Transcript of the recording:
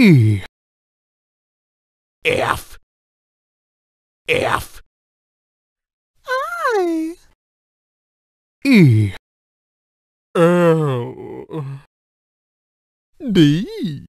E F. F. I. E. L. D.